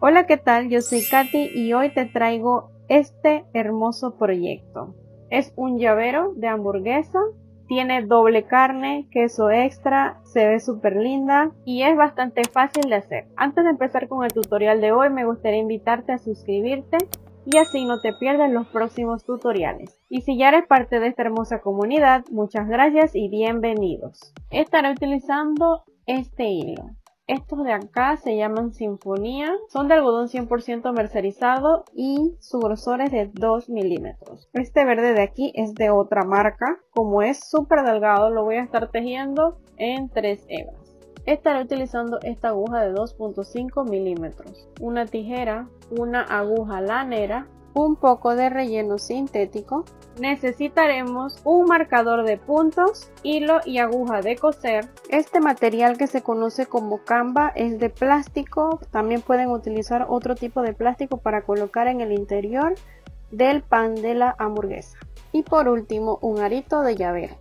Hola, ¿qué tal? Yo soy Katy y hoy te traigo este hermoso proyecto. Es un llavero de hamburguesa, tiene doble carne, queso extra, se ve súper linda y es bastante fácil de hacer. Antes de empezar con el tutorial de hoy me gustaría invitarte a suscribirte y así no te pierdas los próximos tutoriales. Y si ya eres parte de esta hermosa comunidad, muchas gracias y bienvenidos. Estaré utilizando este hilo. Estos de acá se llaman Sinfonía, son de algodón 100% mercerizado y su grosor es de 2 milímetros. Este verde de aquí es de otra marca, como es súper delgado lo voy a estar tejiendo en 3 hebras. Estaré utilizando esta aguja de 2.5 milímetros, una tijera, una aguja lanera un poco de relleno sintético. Necesitaremos un marcador de puntos, hilo y aguja de coser. Este material que se conoce como Canva es de plástico. También pueden utilizar otro tipo de plástico para colocar en el interior del pan de la hamburguesa. Y por último un arito de llavero.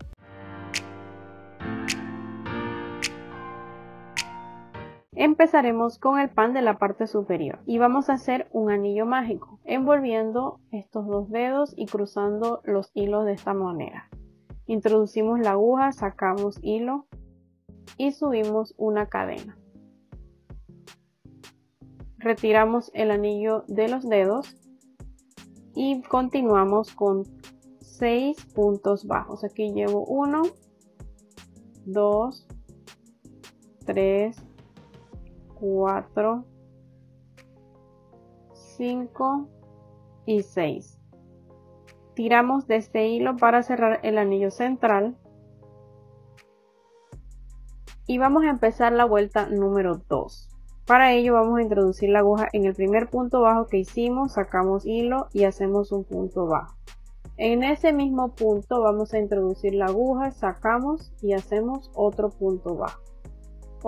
Empezaremos con el pan de la parte superior y vamos a hacer un anillo mágico envolviendo estos dos dedos y cruzando los hilos de esta manera. Introducimos la aguja, sacamos hilo y subimos una cadena. Retiramos el anillo de los dedos y continuamos con 6 puntos bajos. Aquí llevo 1, 2, 3, 4, 5 y 6. Tiramos de este hilo para cerrar el anillo central. Y vamos a empezar la vuelta número 2. Para ello vamos a introducir la aguja en el primer punto bajo que hicimos, sacamos hilo y hacemos un punto bajo. En ese mismo punto vamos a introducir la aguja, sacamos y hacemos otro punto bajo.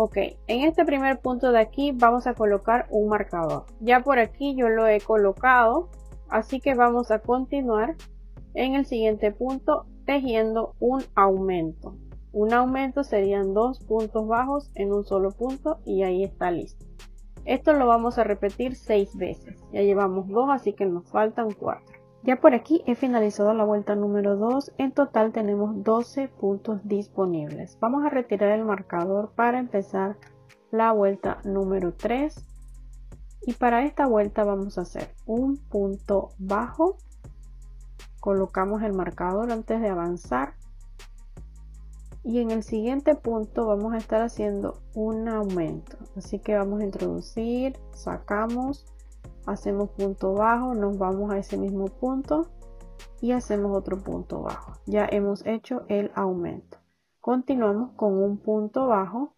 Ok, en este primer punto de aquí vamos a colocar un marcador. Ya por aquí yo lo he colocado, así que vamos a continuar en el siguiente punto tejiendo un aumento. Un aumento serían dos puntos bajos en un solo punto y ahí está listo. Esto lo vamos a repetir seis veces. Ya llevamos dos, así que nos faltan cuatro. Ya por aquí he finalizado la vuelta número 2. En total tenemos 12 puntos disponibles. Vamos a retirar el marcador para empezar la vuelta número 3. Y para esta vuelta vamos a hacer un punto bajo. Colocamos el marcador antes de avanzar. Y en el siguiente punto vamos a estar haciendo un aumento. Así que vamos a introducir, sacamos hacemos punto bajo, nos vamos a ese mismo punto y hacemos otro punto bajo. Ya hemos hecho el aumento. Continuamos con un punto bajo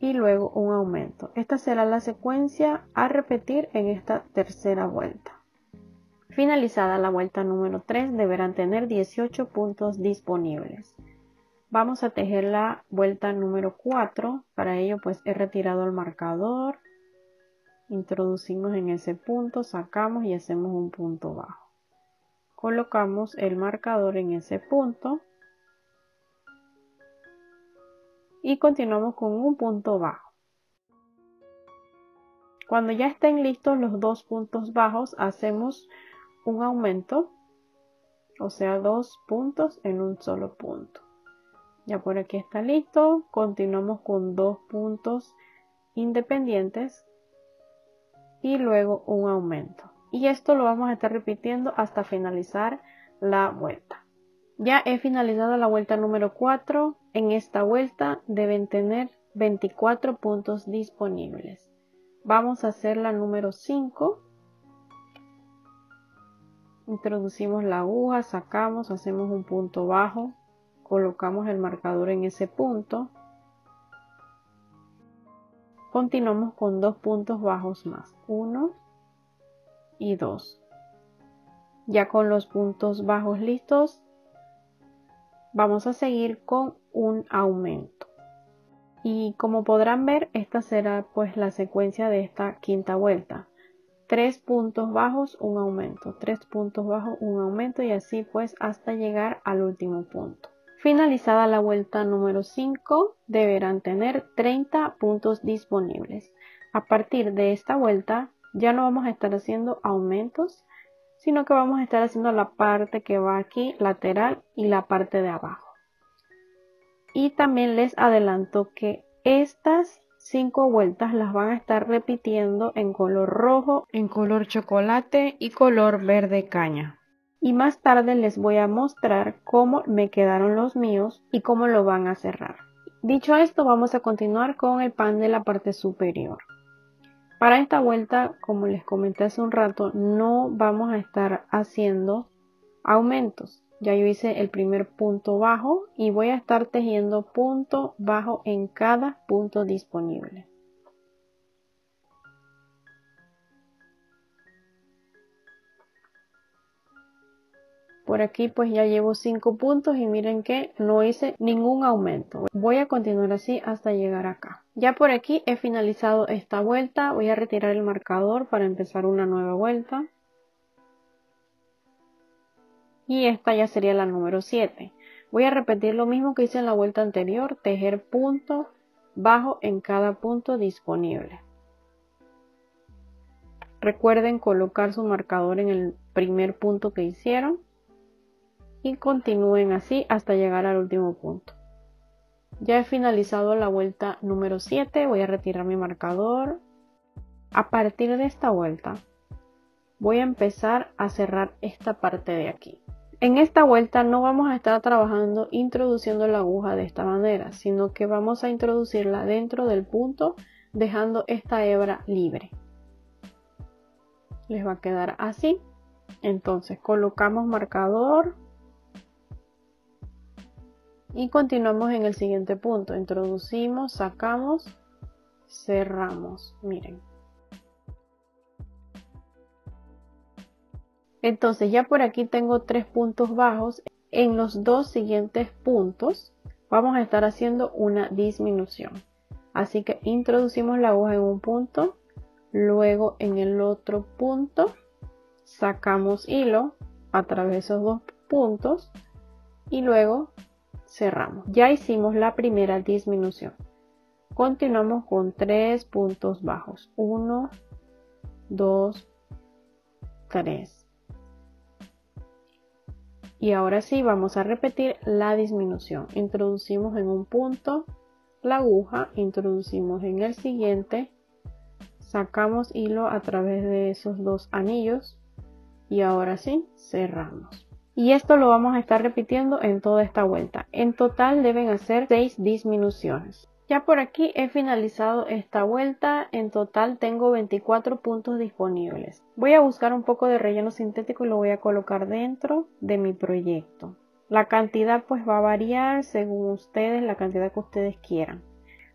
y luego un aumento. Esta será la secuencia a repetir en esta tercera vuelta. Finalizada la vuelta número 3 deberán tener 18 puntos disponibles. Vamos a tejer la vuelta número 4. Para ello pues he retirado el marcador, introducimos en ese punto, sacamos y hacemos un punto bajo. Colocamos el marcador en ese punto y continuamos con un punto bajo. Cuando ya estén listos los dos puntos bajos, hacemos un aumento, o sea, dos puntos en un solo punto. Ya por aquí está listo, continuamos con dos puntos independientes y luego un aumento. Y esto lo vamos a estar repitiendo hasta finalizar la vuelta. Ya he finalizado la vuelta número 4. En esta vuelta deben tener 24 puntos disponibles. Vamos a hacer la número 5. Introducimos la aguja, sacamos, hacemos un punto bajo, colocamos el marcador en ese punto Continuamos con dos puntos bajos más, 1 y 2. Ya con los puntos bajos listos, vamos a seguir con un aumento. Y como podrán ver, esta será pues la secuencia de esta quinta vuelta. Tres puntos bajos, un aumento, tres puntos bajos, un aumento y así pues hasta llegar al último punto. Finalizada la vuelta número 5, deberán tener 30 puntos disponibles. A partir de esta vuelta ya no vamos a estar haciendo aumentos, sino que vamos a estar haciendo la parte que va aquí lateral y la parte de abajo. Y también les adelanto que estas cinco vueltas las van a estar repitiendo en color rojo, en color chocolate y color verde caña. Y más tarde les voy a mostrar cómo me quedaron los míos y cómo lo van a cerrar. Dicho esto, vamos a continuar con el pan de la parte superior. Para esta vuelta, como les comenté hace un rato, no vamos a estar haciendo aumentos. Ya yo hice el primer punto bajo y voy a estar tejiendo punto bajo en cada punto disponible. Por aquí pues ya llevo 5 puntos y miren que no hice ningún aumento. Voy a continuar así hasta llegar acá. Ya por aquí he finalizado esta vuelta. Voy a retirar el marcador para empezar una nueva vuelta. Y esta ya sería la número 7. Voy a repetir lo mismo que hice en la vuelta anterior. Tejer punto bajo en cada punto disponible. Recuerden colocar su marcador en el primer punto que hicieron continúen así hasta llegar al último punto. Ya he finalizado la vuelta número 7, voy a retirar mi marcador. A partir de esta vuelta voy a empezar a cerrar esta parte de aquí. En esta vuelta no vamos a estar trabajando introduciendo la aguja de esta manera, sino que vamos a introducirla dentro del punto dejando esta hebra libre. Les va a quedar así. Entonces colocamos marcador, y continuamos en el siguiente punto. Introducimos, sacamos, cerramos. Miren. Entonces ya por aquí tengo tres puntos bajos. En los dos siguientes puntos vamos a estar haciendo una disminución. Así que introducimos la aguja en un punto, luego en el otro punto sacamos hilo a través de esos dos puntos y luego cerramos. Ya hicimos la primera disminución. Continuamos con tres puntos bajos. 1, 2, 3. Y ahora sí vamos a repetir la disminución. Introducimos en un punto la aguja, introducimos en el siguiente, sacamos hilo a través de esos dos anillos y ahora sí cerramos y esto lo vamos a estar repitiendo en toda esta vuelta. En total deben hacer 6 disminuciones. Ya por aquí he finalizado esta vuelta, en total tengo 24 puntos disponibles. Voy a buscar un poco de relleno sintético y lo voy a colocar dentro de mi proyecto. La cantidad pues va a variar según ustedes, la cantidad que ustedes quieran.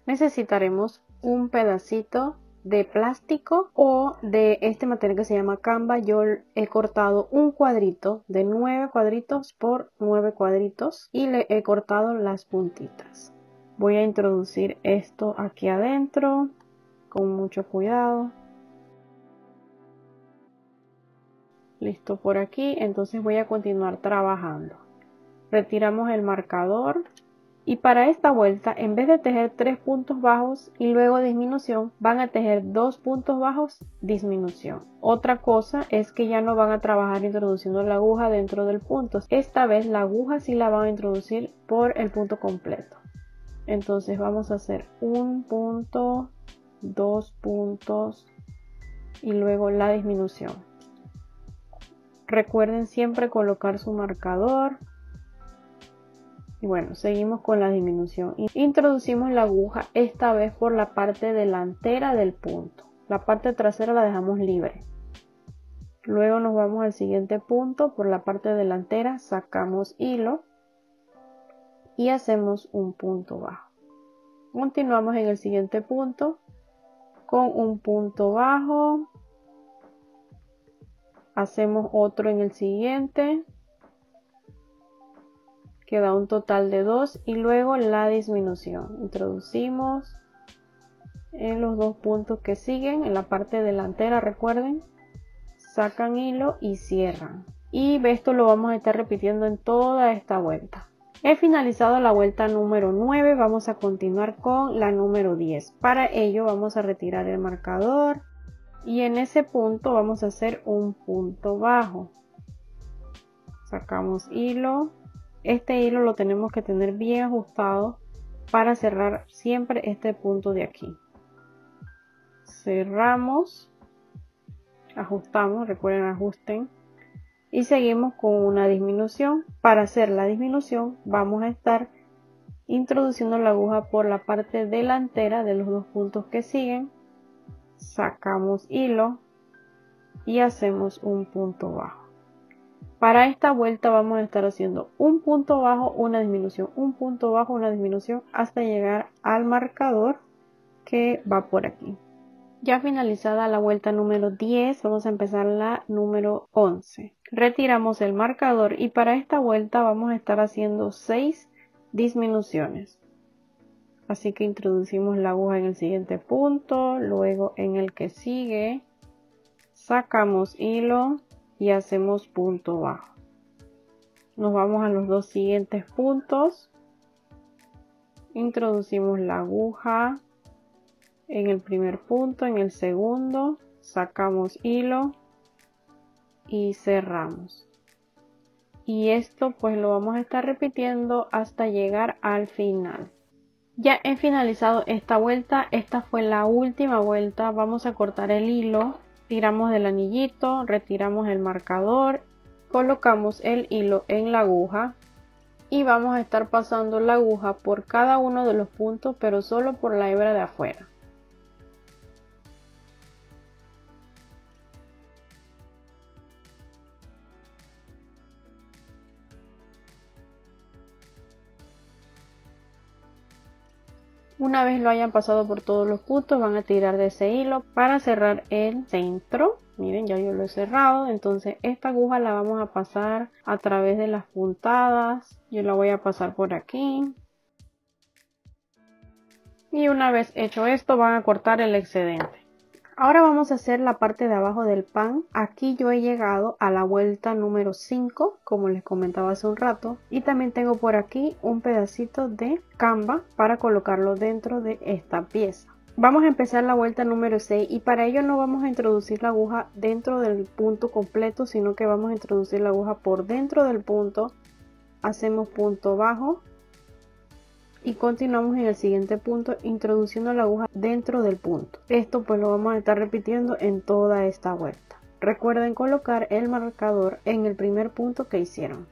Necesitaremos un pedacito de plástico o de este material que se llama Canva. Yo he cortado un cuadrito de 9 cuadritos por 9 cuadritos y le he cortado las puntitas. Voy a introducir esto aquí adentro con mucho cuidado. Listo por aquí, entonces voy a continuar trabajando. Retiramos el marcador y para esta vuelta, en vez de tejer tres puntos bajos y luego disminución, van a tejer dos puntos bajos, disminución. Otra cosa es que ya no van a trabajar introduciendo la aguja dentro del punto. Esta vez la aguja sí la van a introducir por el punto completo. Entonces vamos a hacer un punto, dos puntos y luego la disminución. Recuerden siempre colocar su marcador y bueno, seguimos con la disminución. Introducimos la aguja esta vez por la parte delantera del punto. La parte trasera la dejamos libre. Luego nos vamos al siguiente punto. Por la parte delantera sacamos hilo y hacemos un punto bajo. Continuamos en el siguiente punto con un punto bajo. Hacemos otro en el siguiente queda un total de 2 y luego la disminución introducimos en los dos puntos que siguen en la parte delantera recuerden sacan hilo y cierran y esto lo vamos a estar repitiendo en toda esta vuelta He finalizado la vuelta número 9, vamos a continuar con la número 10. Para ello vamos a retirar el marcador y en ese punto vamos a hacer un punto bajo. Sacamos hilo. Este hilo lo tenemos que tener bien ajustado para cerrar siempre este punto de aquí. Cerramos, ajustamos, recuerden ajusten y seguimos con una disminución. Para hacer la disminución vamos a estar introduciendo la aguja por la parte delantera de los dos puntos que siguen. Sacamos hilo y hacemos un punto bajo. Para esta vuelta vamos a estar haciendo un punto bajo, una disminución, un punto bajo, una disminución hasta llegar al marcador que va por aquí. Ya finalizada la vuelta número 10, vamos a empezar la número 11. Retiramos el marcador y para esta vuelta vamos a estar haciendo 6 disminuciones. Así que introducimos la aguja en el siguiente punto, luego en el que sigue, sacamos hilo y hacemos punto bajo. Nos vamos a los dos siguientes puntos, introducimos la aguja, en el primer punto, en el segundo, sacamos hilo y cerramos. Y esto pues lo vamos a estar repitiendo hasta llegar al final. Ya he finalizado esta vuelta, esta fue la última vuelta, vamos a cortar el hilo, tiramos del anillito, retiramos el marcador, colocamos el hilo en la aguja y vamos a estar pasando la aguja por cada uno de los puntos pero solo por la hebra de afuera. Una vez lo hayan pasado por todos los puntos, van a tirar de ese hilo para cerrar el centro. Miren, ya yo lo he cerrado. Entonces esta aguja la vamos a pasar a través de las puntadas. Yo la voy a pasar por aquí. Y una vez hecho esto, van a cortar el excedente. Ahora vamos a hacer la parte de abajo del pan. Aquí yo he llegado a la vuelta número 5, como les comentaba hace un rato. Y también tengo por aquí un pedacito de camba para colocarlo dentro de esta pieza. Vamos a empezar la vuelta número 6 y para ello no vamos a introducir la aguja dentro del punto completo, sino que vamos a introducir la aguja por dentro del punto. Hacemos punto bajo, y continuamos en el siguiente punto introduciendo la aguja dentro del punto. Esto pues lo vamos a estar repitiendo en toda esta vuelta. Recuerden colocar el marcador en el primer punto que hicieron.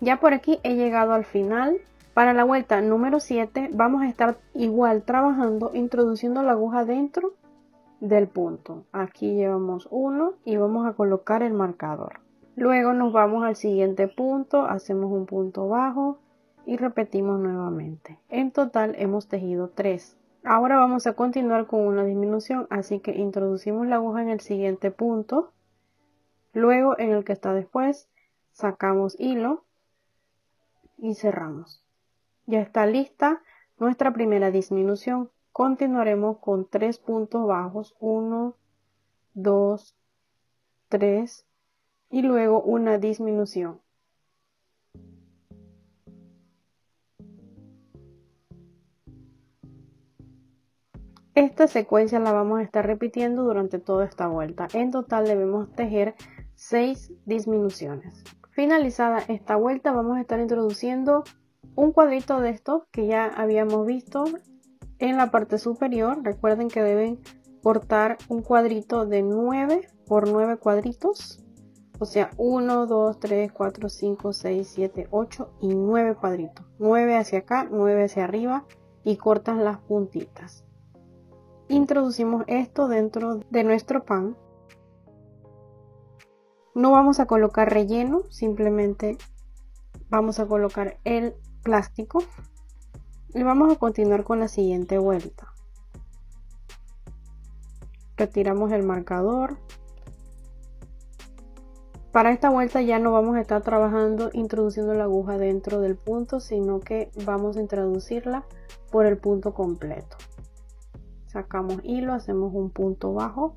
Ya por aquí he llegado al final. Para la vuelta número 7 vamos a estar igual trabajando introduciendo la aguja dentro del punto. Aquí llevamos uno y vamos a colocar el marcador. Luego nos vamos al siguiente punto, hacemos un punto bajo, y repetimos nuevamente. En total hemos tejido 3. Ahora vamos a continuar con una disminución, así que introducimos la aguja en el siguiente punto, luego en el que está después sacamos hilo y cerramos. Ya está lista nuestra primera disminución. Continuaremos con tres puntos bajos, 1, 2, 3 y luego una disminución. Esta secuencia la vamos a estar repitiendo durante toda esta vuelta. En total debemos tejer 6 disminuciones. Finalizada esta vuelta vamos a estar introduciendo un cuadrito de estos que ya habíamos visto en la parte superior. Recuerden que deben cortar un cuadrito de 9 por 9 cuadritos. O sea, 1, 2, 3, 4, 5, 6, 7, 8 y 9 cuadritos. 9 hacia acá, 9 hacia arriba y cortas las puntitas introducimos esto dentro de nuestro pan. No vamos a colocar relleno, simplemente vamos a colocar el plástico y vamos a continuar con la siguiente vuelta. Retiramos el marcador. Para esta vuelta ya no vamos a estar trabajando introduciendo la aguja dentro del punto, sino que vamos a introducirla por el punto completo sacamos hilo hacemos un punto bajo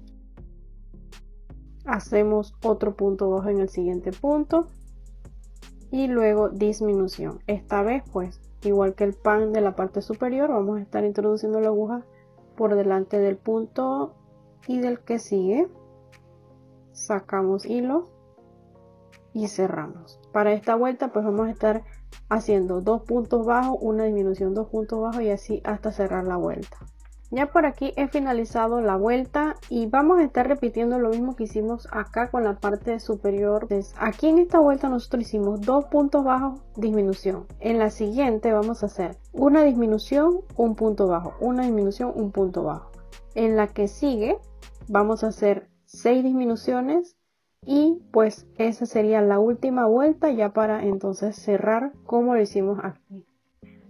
hacemos otro punto bajo en el siguiente punto y luego disminución. Esta vez pues igual que el pan de la parte superior vamos a estar introduciendo la aguja por delante del punto y del que sigue. Sacamos hilo y cerramos. Para esta vuelta pues vamos a estar haciendo dos puntos bajos, una disminución, dos puntos bajos y así hasta cerrar la vuelta. Ya por aquí he finalizado la vuelta y vamos a estar repitiendo lo mismo que hicimos acá con la parte superior. aquí en esta vuelta nosotros hicimos dos puntos bajos, disminución. En la siguiente vamos a hacer una disminución, un punto bajo, una disminución, un punto bajo. En la que sigue vamos a hacer seis disminuciones y pues esa sería la última vuelta ya para entonces cerrar como lo hicimos aquí.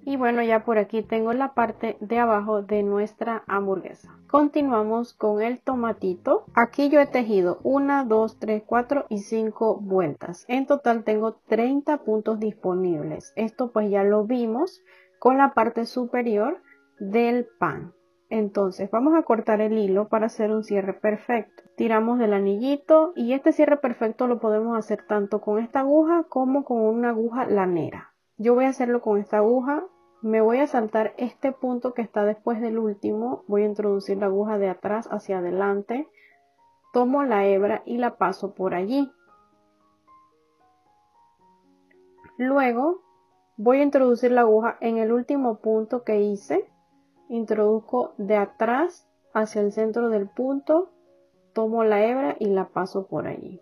Y bueno, ya por aquí tengo la parte de abajo de nuestra hamburguesa. Continuamos con el tomatito. Aquí yo he tejido 1, 2, 3, 4 y 5 vueltas. En total tengo 30 puntos disponibles. Esto pues ya lo vimos con la parte superior del pan. Entonces vamos a cortar el hilo para hacer un cierre perfecto. Tiramos del anillito y este cierre perfecto lo podemos hacer tanto con esta aguja como con una aguja lanera. Yo voy a hacerlo con esta aguja me voy a saltar este punto que está después del último, voy a introducir la aguja de atrás hacia adelante, tomo la hebra y la paso por allí. Luego voy a introducir la aguja en el último punto que hice, introduzco de atrás hacia el centro del punto, tomo la hebra y la paso por allí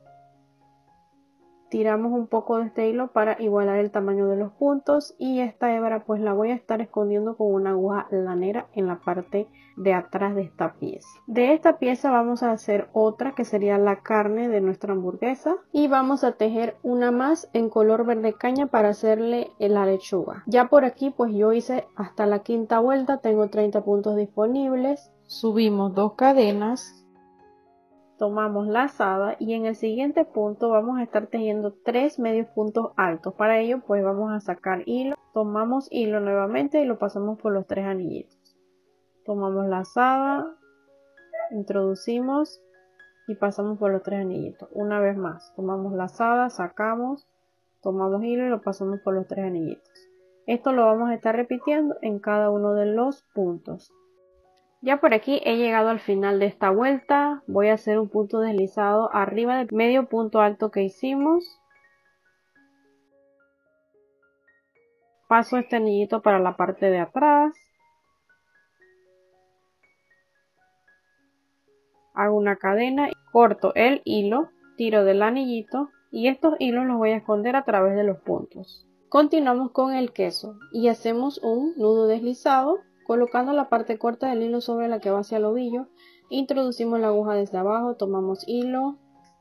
tiramos un poco de este hilo para igualar el tamaño de los puntos y esta hebra pues la voy a estar escondiendo con una aguja lanera en la parte de atrás de esta pieza. De esta pieza vamos a hacer otra que sería la carne de nuestra hamburguesa y vamos a tejer una más en color verde caña para hacerle la lechuga. Ya por aquí pues yo hice hasta la quinta vuelta tengo 30 puntos disponibles. Subimos dos cadenas tomamos la lazada y en el siguiente punto vamos a estar tejiendo tres medios puntos altos. Para ello pues vamos a sacar hilo tomamos hilo nuevamente y lo pasamos por los tres anillitos. Tomamos la lazada introducimos y pasamos por los tres anillitos. Una vez más tomamos la lazada sacamos tomamos hilo y lo pasamos por los tres anillitos. Esto lo vamos a estar repitiendo en cada uno de los puntos ya por aquí he llegado al final de esta vuelta. Voy a hacer un punto deslizado arriba del medio punto alto que hicimos. Paso este anillito para la parte de atrás. Hago una cadena, corto el hilo, tiro del anillito y estos hilos los voy a esconder a través de los puntos. Continuamos con el queso y hacemos un nudo deslizado Colocando la parte corta del hilo sobre la que va hacia el ovillo, introducimos la aguja desde abajo, tomamos hilo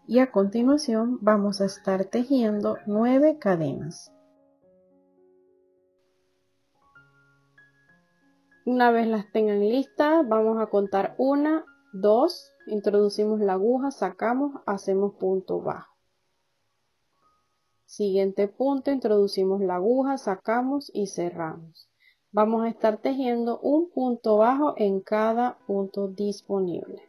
y a continuación vamos a estar tejiendo nueve cadenas. Una vez las tengan listas, vamos a contar una, dos, introducimos la aguja, sacamos, hacemos punto bajo. Siguiente punto, introducimos la aguja, sacamos y cerramos vamos a estar tejiendo un punto bajo en cada punto disponible.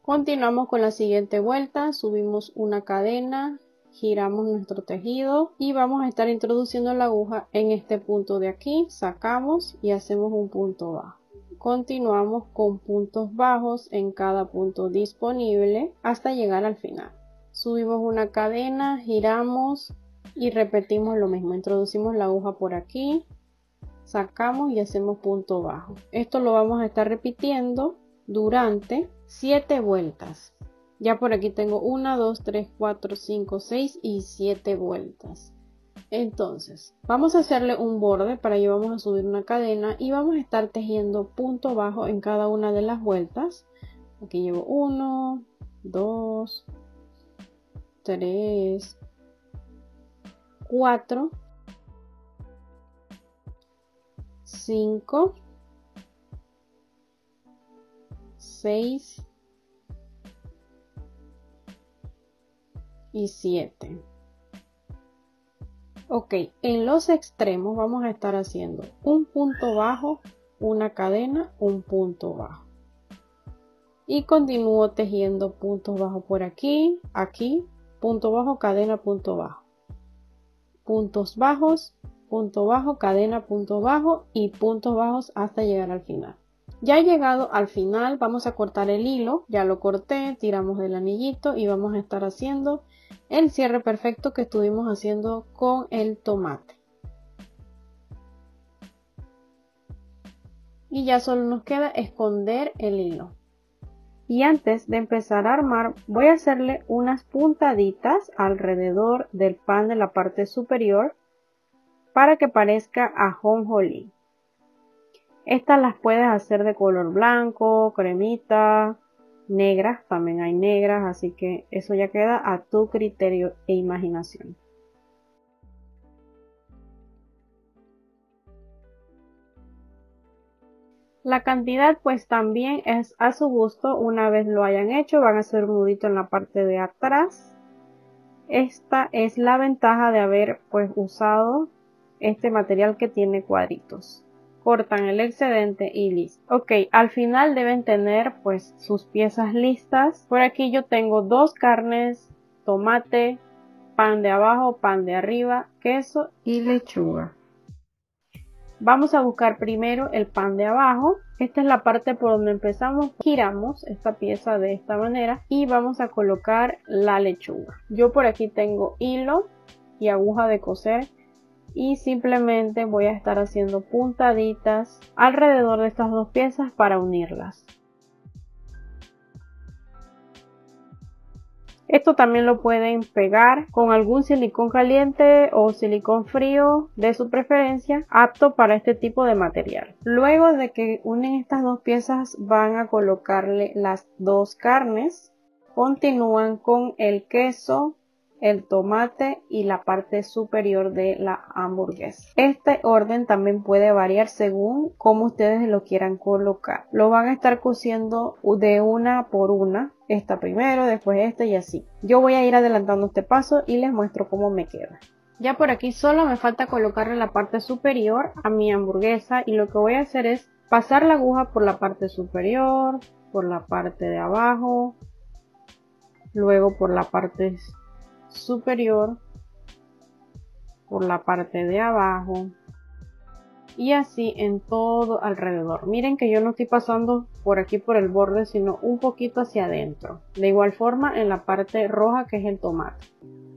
Continuamos con la siguiente vuelta, subimos una cadena, giramos nuestro tejido y vamos a estar introduciendo la aguja en este punto de aquí, sacamos y hacemos un punto bajo. Continuamos con puntos bajos en cada punto disponible hasta llegar al final. Subimos una cadena, giramos, y repetimos lo mismo. Introducimos la aguja por aquí sacamos y hacemos punto bajo. Esto lo vamos a estar repitiendo durante 7 vueltas. Ya por aquí tengo 1 2 3 4 5 6 y 7 vueltas. Entonces vamos a hacerle un borde para ello vamos a subir una cadena y vamos a estar tejiendo punto bajo en cada una de las vueltas. Aquí llevo 1 2 3 4, 5, 6 y 7. Ok, en los extremos vamos a estar haciendo un punto bajo, una cadena, un punto bajo. Y continúo tejiendo puntos bajos por aquí, aquí, punto bajo, cadena, punto bajo puntos bajos, punto bajo, cadena, punto bajo y puntos bajos hasta llegar al final. Ya llegado al final vamos a cortar el hilo, ya lo corté, tiramos del anillito y vamos a estar haciendo el cierre perfecto que estuvimos haciendo con el tomate. Y ya solo nos queda esconder el hilo. Y antes de empezar a armar voy a hacerle unas puntaditas alrededor del pan de la parte superior para que parezca ajonjolí. Estas las puedes hacer de color blanco, cremita, negras, también hay negras, así que eso ya queda a tu criterio e imaginación. La cantidad pues también es a su gusto, una vez lo hayan hecho van a hacer un nudito en la parte de atrás. Esta es la ventaja de haber pues usado este material que tiene cuadritos cortan el excedente y listo. Ok, al final deben tener pues sus piezas listas. Por aquí yo tengo dos carnes, tomate, pan de abajo, pan de arriba, queso y lechuga. Vamos a buscar primero el pan de abajo. Esta es la parte por donde empezamos. Giramos esta pieza de esta manera y vamos a colocar la lechuga. Yo por aquí tengo hilo y aguja de coser y simplemente voy a estar haciendo puntaditas alrededor de estas dos piezas para unirlas. Esto también lo pueden pegar con algún silicón caliente o silicón frío de su preferencia, apto para este tipo de material. Luego de que unen estas dos piezas van a colocarle las dos carnes. Continúan con el queso, el tomate y la parte superior de la hamburguesa. Este orden también puede variar según cómo ustedes lo quieran colocar. Lo van a estar cosiendo de una por una. Esta primero, después esta y así. Yo voy a ir adelantando este paso y les muestro cómo me queda. Ya por aquí solo me falta colocarle la parte superior a mi hamburguesa y lo que voy a hacer es pasar la aguja por la parte superior, por la parte de abajo, luego por la parte superior por la parte de abajo. Y así en todo alrededor. Miren que yo no estoy pasando por aquí por el borde sino un poquito hacia adentro. De igual forma en la parte roja que es el tomate.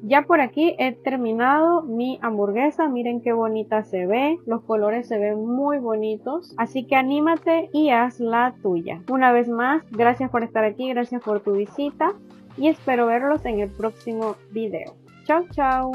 Ya por aquí he terminado mi hamburguesa. Miren qué bonita se ve. Los colores se ven muy bonitos. Así que anímate y haz la tuya. Una vez más gracias por estar aquí gracias por tu visita y espero verlos en el próximo video. Chao, chao.